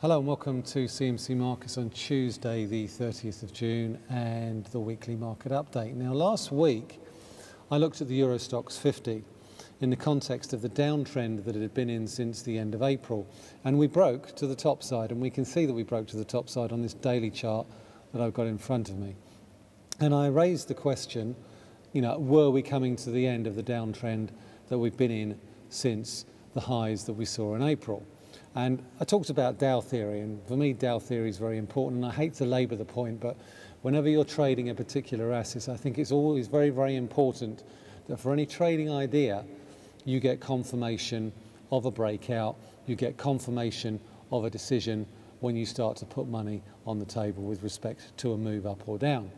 Hello and welcome to CMC Markets on Tuesday, the 30th of June, and the weekly market update. Now, last week I looked at the Euro Stoxx 50 in the context of the downtrend that it had been in since the end of April, and we broke to the top side, and we can see that we broke to the top side on this daily chart that I've got in front of me. And I raised the question, you know, were we coming to the end of the downtrend that we've been in since the highs that we saw in April? And I talked about Dow theory, and for me, Dow theory is very important. And I hate to labour the point, but whenever you're trading a particular asset, I think it's always very, very important that for any trading idea, you get confirmation of a breakout, you get confirmation of a decision when you start to put money on the table with respect to a move up or down.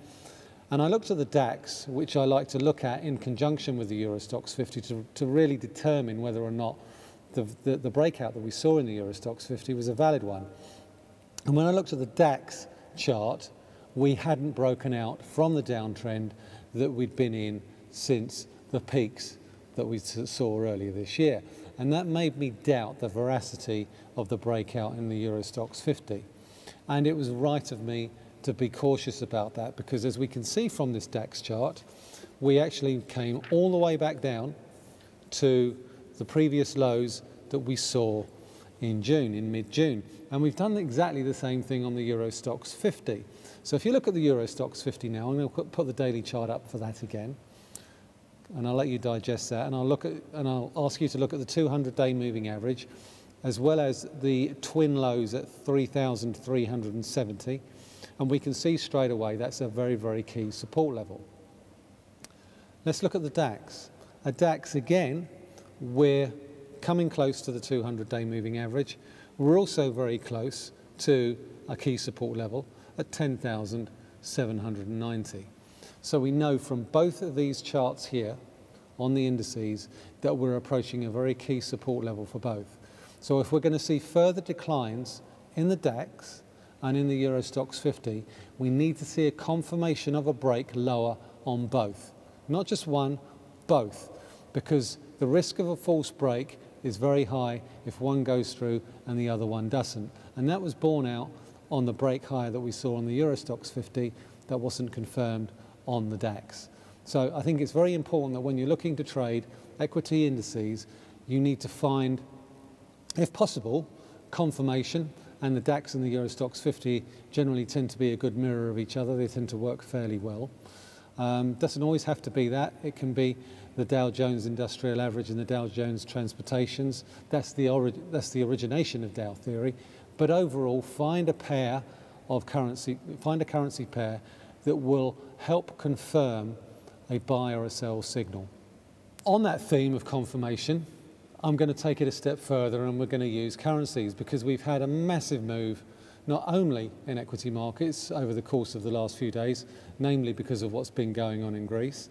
And I looked at the DAX, which I like to look at in conjunction with the Euro Stoxx 50 to, to really determine whether or not the, the, the breakout that we saw in the Euro Stoxx 50 was a valid one. And when I looked at the DAX chart, we hadn't broken out from the downtrend that we'd been in since the peaks that we saw earlier this year. And that made me doubt the veracity of the breakout in the Euro Stoxx 50. And it was right of me to be cautious about that because as we can see from this DAX chart, we actually came all the way back down to the previous lows that we saw in June, in mid-June. And we've done exactly the same thing on the Euro Stoxx 50. So if you look at the Euro Stoxx 50 now, I'm going to put the daily chart up for that again. And I'll let you digest that. And I'll, look at, and I'll ask you to look at the 200-day moving average, as well as the twin lows at 3,370. And we can see straight away that's a very, very key support level. Let's look at the DAX. A DAX, again, we're coming close to the 200-day moving average. We're also very close to a key support level at 10,790. So we know from both of these charts here on the indices that we're approaching a very key support level for both. So if we're going to see further declines in the DAX and in the Euro Stoxx 50, we need to see a confirmation of a break lower on both. Not just one, both. Because the risk of a false break is very high if one goes through and the other one doesn't. And that was borne out on the break higher that we saw on the Euro Stoxx 50 that wasn't confirmed on the DAX. So I think it's very important that when you're looking to trade equity indices, you need to find, if possible, confirmation and the DAX and the Euro Stoxx 50 generally tend to be a good mirror of each other. They tend to work fairly well. Um, doesn't always have to be that. It can be the Dow Jones Industrial Average and the Dow Jones Transportations. That's the, that's the origination of Dow theory. But overall, find a pair of currency, find a currency pair that will help confirm a buy or a sell signal. On that theme of confirmation, I'm going to take it a step further and we're going to use currencies because we've had a massive move not only in equity markets over the course of the last few days, namely because of what's been going on in Greece,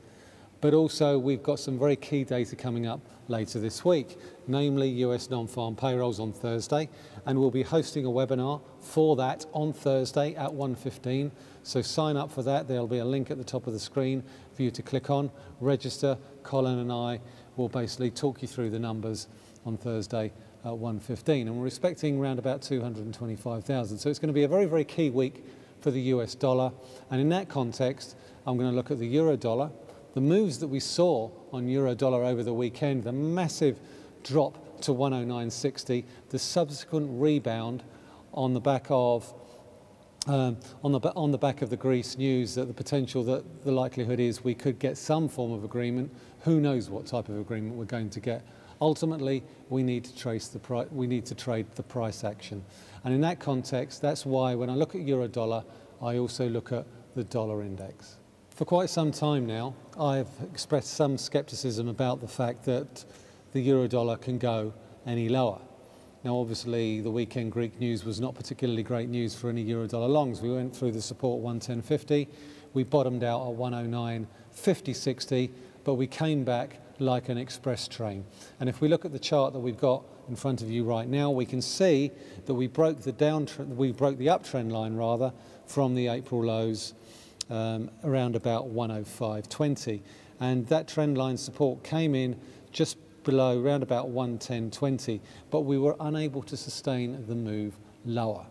but also we've got some very key data coming up later this week, namely US non-farm payrolls on Thursday, and we'll be hosting a webinar for that on Thursday at 1.15. So sign up for that. There'll be a link at the top of the screen for you to click on, register. Colin and I will basically talk you through the numbers on Thursday at 1.15. And we're expecting around about 225,000. So it's going to be a very, very key week for the US dollar. And in that context, I'm going to look at the euro dollar, the moves that we saw on euro dollar over the weekend, the massive drop to 109.60, the subsequent rebound on the back of um, on, the, on the back of the Greece news that the potential that the likelihood is we could get some form of agreement. Who knows what type of agreement we're going to get. Ultimately, we need to trace the price, we need to trade the price action. And in that context, that's why when I look at euro dollar, I also look at the dollar index. For quite some time now, I've expressed some skepticism about the fact that the euro dollar can go any lower. Now, obviously, the weekend Greek news was not particularly great news for any euro dollar longs. We went through the support 110.50, we bottomed out at 109.50.60, but we came back like an express train. And if we look at the chart that we've got in front of you right now, we can see that we broke the downtrend, we broke the uptrend line rather from the April lows um, around about 105.20. And that trend line support came in just below around about 110.20, but we were unable to sustain the move lower.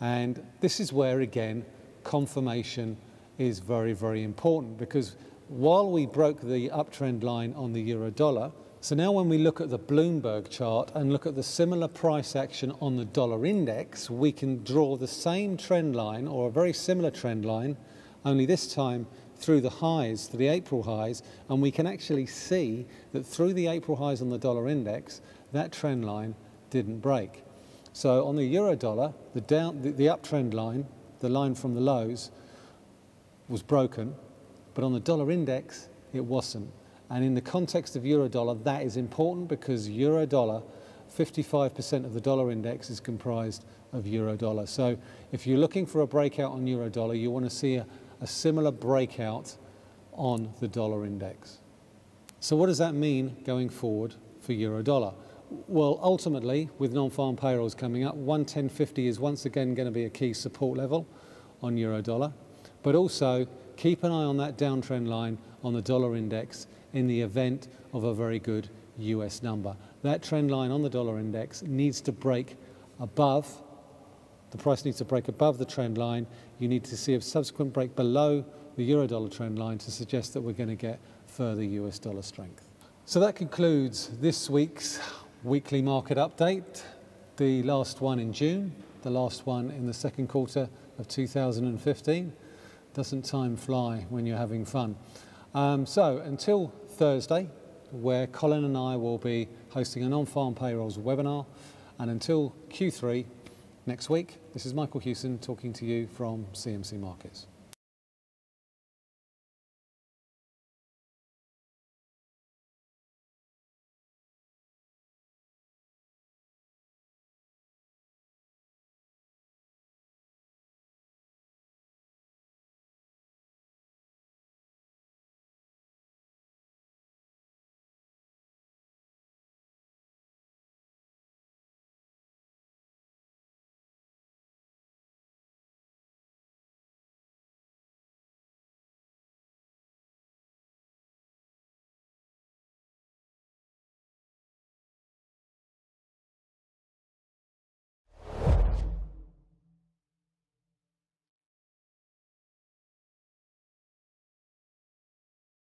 And this is where, again, confirmation is very, very important because while we broke the uptrend line on the euro dollar, so now when we look at the Bloomberg chart and look at the similar price action on the dollar index, we can draw the same trend line or a very similar trend line, only this time through the highs, through the April highs, and we can actually see that through the April highs on the dollar index, that trend line didn't break. So on the euro dollar, the, down, the, the uptrend line, the line from the lows, was broken, but on the dollar index, it wasn't. And in the context of euro dollar, that is important because euro dollar, 55% of the dollar index is comprised of euro dollar. So if you're looking for a breakout on euro dollar, you want to see a, a similar breakout on the dollar index. So what does that mean going forward for euro dollar? Well, ultimately, with non-farm payrolls coming up, 110.50 is once again going to be a key support level on euro dollar. But also, keep an eye on that downtrend line on the dollar index in the event of a very good US number. That trend line on the dollar index needs to break above, the price needs to break above the trend line. You need to see a subsequent break below the euro dollar trend line to suggest that we're going to get further US dollar strength. So that concludes this week's weekly market update, the last one in June, the last one in the second quarter of 2015. Doesn't time fly when you're having fun? Um, so until Thursday, where Colin and I will be hosting a non-farm payrolls webinar, and until Q3 next week, this is Michael Hewson talking to you from CMC Markets.